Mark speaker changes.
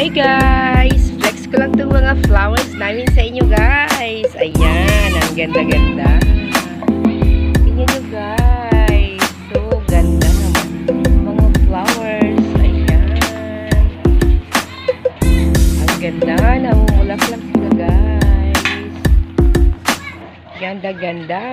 Speaker 1: Hi guys! Flex ko lang itong mga flowers namin sa inyo guys. Ayan, ang ganda-ganda. Tingnan nyo guys. So, ganda naman. Mga flowers. Ayan. Ang ganda. Namumulaklak sila guys. Ganda-ganda.